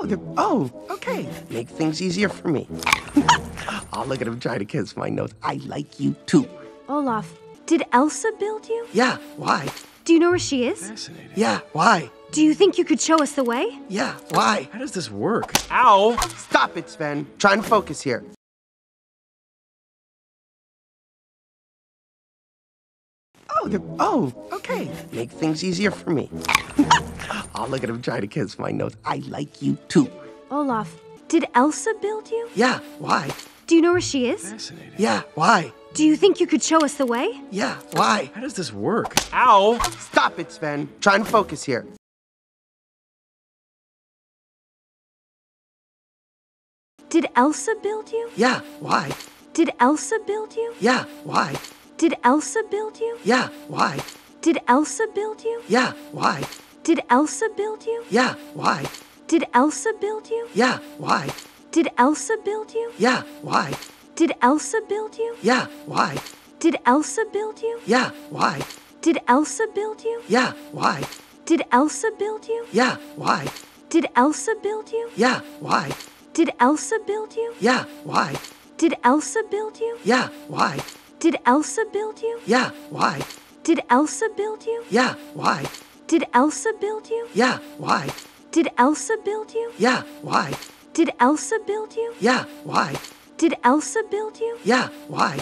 Oh, the, oh, okay. Make things easier for me. oh, look at him trying to kiss my nose. I like you too. Olaf, did Elsa build you? Yeah, why? Do you know where she is? Fascinating. Yeah, why? Do you think you could show us the way? Yeah, why? How does this work? Ow! Stop it, Sven. Try and focus here. Oh, the, oh, okay. Make things easier for me. oh, look at him trying to kiss my nose. I like you too. Olaf, did Elsa build you? Yeah, why? Do you know where she is? Fascinating. Yeah, why? Do you think you could show us the way? Yeah, why? How does this work? Ow! Stop it, Sven. Try and focus here. Did Elsa build you? Yeah, why? Did Elsa build you? Yeah, why? Did Elsa build you? Yeah, why? Did Elsa build you? Yeah, why? Did Elsa build you? Yeah, why? Did Elsa build you? Yeah, why? Did Elsa build you? Yeah, why? Did Elsa build you? Yeah, why? Did Elsa build you? Yeah, why? Did Elsa build you? Yeah, why? Did Elsa build you? Yeah, why? Did Elsa build you? Yeah, why? Did Elsa build you? Yeah, why? Did Elsa build you? Yeah, why? Did Elsa build you? Yeah, why? Did Elsa build you? Yeah, why? Did Elsa build you? Yeah, why? Did Elsa build you? Yeah, why? Did Elsa build you? Yeah, why? Did Elsa build you? Yeah, why?